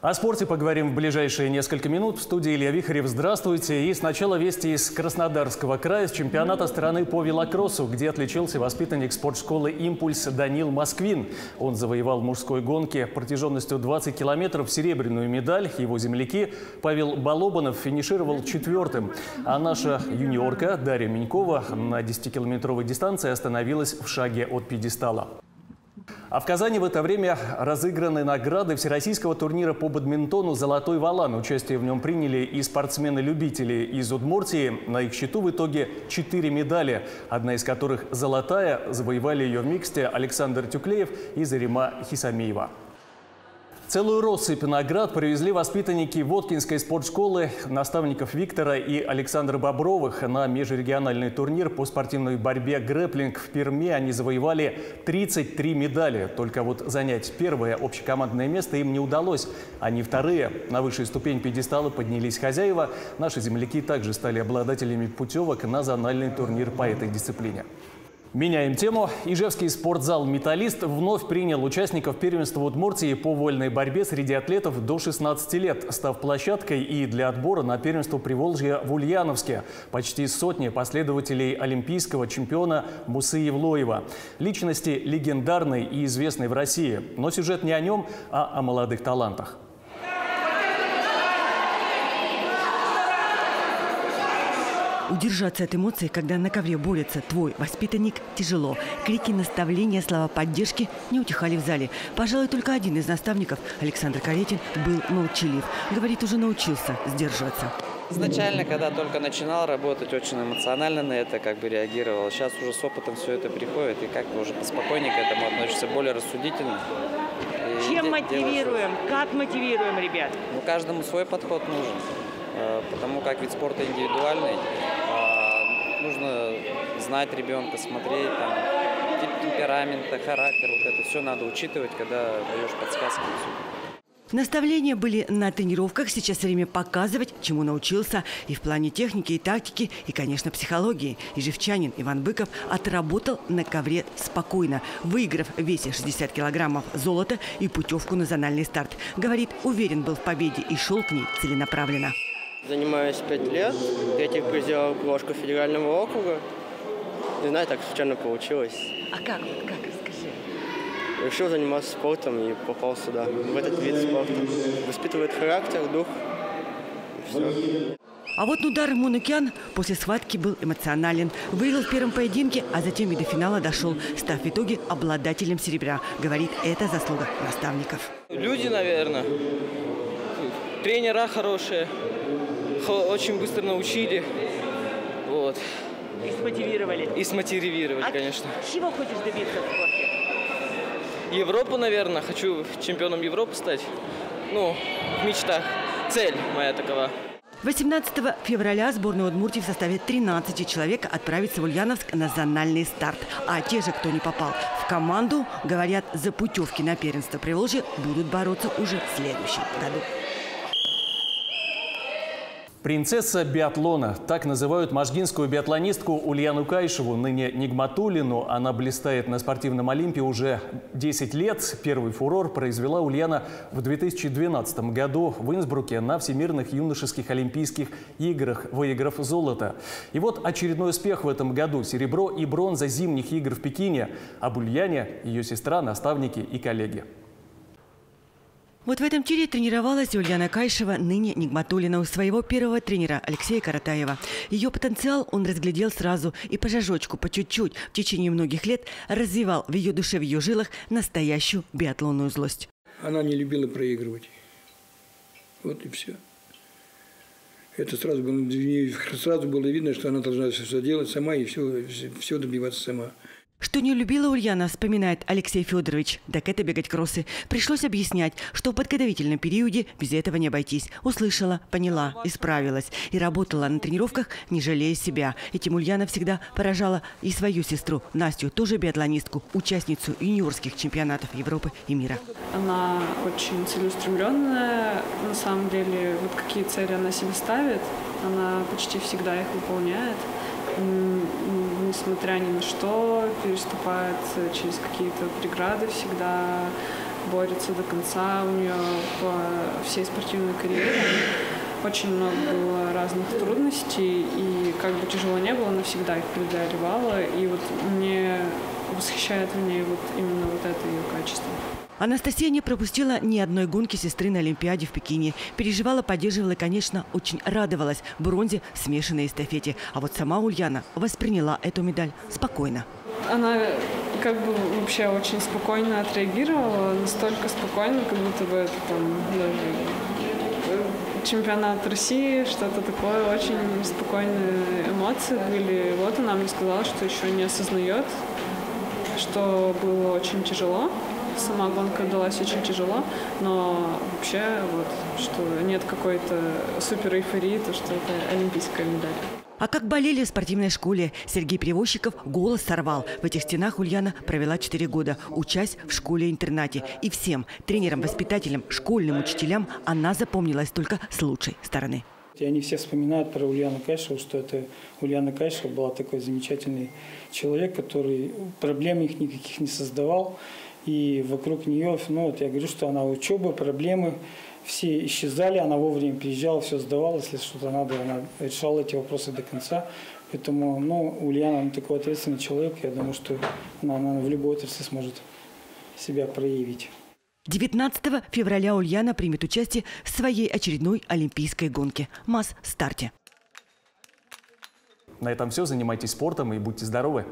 О спорте поговорим в ближайшие несколько минут. В студии Илья Вихарев. Здравствуйте. И сначала вести из Краснодарского края с чемпионата страны по велокроссу, где отличился воспитанник спортшколы «Импульс» Данил Москвин. Он завоевал мужской гонке протяженностью 20 километров серебряную медаль. Его земляки Павел Балобанов финишировал четвертым. А наша юниорка Дарья Минькова на 10-километровой дистанции остановилась в шаге от пьедестала. А в Казани в это время разыграны награды всероссийского турнира по бадминтону «Золотой валан». Участие в нем приняли и спортсмены-любители из Удмуртии. На их счету в итоге четыре медали, одна из которых золотая. Завоевали ее в миксте Александр Тюклеев и Зарима Хисамеева. Целую россыпь наград привезли воспитанники Воткинской спортшколы наставников Виктора и Александра Бобровых на межрегиональный турнир по спортивной борьбе «Грэплинг» в Перми. Они завоевали 33 медали. Только вот занять первое общекомандное место им не удалось. Они вторые. На высшей ступень пьедестала поднялись хозяева. Наши земляки также стали обладателями путевок на зональный турнир по этой дисциплине. Меняем тему. Ижевский спортзал «Металлист» вновь принял участников первенства Удмуртии по вольной борьбе среди атлетов до 16 лет, став площадкой и для отбора на первенство Приволжья в Ульяновске. Почти сотни последователей олимпийского чемпиона Мусы Евлоева. Личности легендарной и известной в России. Но сюжет не о нем, а о молодых талантах. Удержаться от эмоций, когда на ковре борется твой воспитанник, тяжело. Крики, наставления, слова поддержки не утихали в зале. Пожалуй, только один из наставников, Александр Каретин, был молчалив. Говорит, уже научился сдерживаться. Изначально, когда только начинал работать, очень эмоционально на это как бы реагировал. Сейчас уже с опытом все это приходит, и как-то уже поспокойнее к этому относишься, более рассудительно. И Чем мотивируем? Как мотивируем ребят? Ну, каждому свой подход нужен. Потому как вид спорта индивидуальный. А, нужно знать ребенка, смотреть, там, тип темперамента, характер, вот это все надо учитывать, когда даешь подсказки. Наставления были на тренировках. Сейчас время показывать, чему научился и в плане техники и тактики, и, конечно, психологии. И живчанин Иван Быков отработал на ковре спокойно, выиграв в весе 60 килограммов золота и путевку на зональный старт. Говорит, уверен был в победе и шел к ней целенаправленно. Занимаюсь пять лет. Третий призер Ложку федерального округа. Не знаю, так случайно получилось. А как? Как? Расскажи. Решил заниматься спортом и попал сюда, в этот вид спорта. Воспитывает характер, дух. И все. А вот Нудар Мунукян после схватки был эмоционален. Выиграл в первом поединке, а затем и до финала дошел, став в итоге обладателем серебра. Говорит, это заслуга наставников. Люди, наверное. Тренера хорошие очень быстро научили. Вот. И смотивировали. И смотивировали, а конечно. чего хочешь добиться в спорте? Европу, наверное. Хочу чемпионом Европы стать. Ну, в мечтах. Цель моя такова. 18 февраля сборная Удмуртии в составе 13 человек отправится в Ульяновск на зональный старт. А те же, кто не попал в команду, говорят, за путевки на первенство Приволжья будут бороться уже в следующем году. Принцесса биатлона. Так называют можгинскую биатлонистку Ульяну Кайшеву, ныне Нигматулину. Она блистает на спортивном Олимпе уже 10 лет. Первый фурор произвела Ульяна в 2012 году в Инсбруке на Всемирных юношеских олимпийских играх, выиграв золото. И вот очередной успех в этом году. Серебро и бронза зимних игр в Пекине. Об Ульяне ее сестра, наставники и коллеги. Вот в этом тире тренировалась Ульяна Кайшева, ныне Нигматулина, у своего первого тренера Алексея Каратаева. Ее потенциал он разглядел сразу и по жажочку, по чуть-чуть, в течение многих лет развивал в ее душе, в ее жилах настоящую биатлонную злость. Она не любила проигрывать. Вот и все. Это сразу было, сразу было видно, что она должна все делать сама и все, все добиваться сама. Что не любила Ульяна, вспоминает Алексей Федорович. Так это бегать кроссы. Пришлось объяснять, что в подготовительном периоде без этого не обойтись. Услышала, поняла, исправилась. И работала на тренировках, не жалея себя. Этим Ульяна всегда поражала и свою сестру, Настю, тоже биатлонистку, участницу юниорских чемпионатов Европы и мира. Она очень целеустремленная. На самом деле, вот какие цели она себе ставит, она почти всегда их выполняет несмотря ни на что, переступает через какие-то преграды всегда, борется до конца. У нее по всей спортивной карьере очень много было разных трудностей, и как бы тяжело не было, она всегда их преодолевала. И вот мне восхищает в ней вот именно вот это ее качество. Анастасия не пропустила ни одной гонки сестры на Олимпиаде в Пекине. Переживала, поддерживала и, конечно, очень радовалась бронзе в смешанной эстафете. А вот сама Ульяна восприняла эту медаль спокойно. Она как бы вообще очень спокойно отреагировала, настолько спокойно, как будто бы это там даже чемпионат России, что-то такое, очень спокойные эмоции были. Вот она мне сказала, что еще не осознает, что было очень тяжело. Сама гонка далась очень тяжело, но вообще вот, что нет какой-то супер эйфории, то что это олимпийская медаль. А как болели в спортивной школе, Сергей Перевозчиков голос сорвал. В этих стенах Ульяна провела 4 года, учась в школе-интернате. И всем тренерам, воспитателям, школьным учителям она запомнилась только с лучшей стороны. И они все вспоминают про Ульяну Кайшеву, что это Ульяна Кайшева была такой замечательный человек, который проблем их никаких не создавал. И вокруг нее, ну вот я говорю, что она учеба, проблемы, все исчезали, она вовремя приезжала, все сдавала, если что-то надо, она решала эти вопросы до конца. Поэтому, ну, Ульяна, она такой ответственный человек, я думаю, что она, она в любой отрасли сможет себя проявить. 19 февраля Ульяна примет участие в своей очередной олимпийской гонке – масс-старте. На этом все. Занимайтесь спортом и будьте здоровы.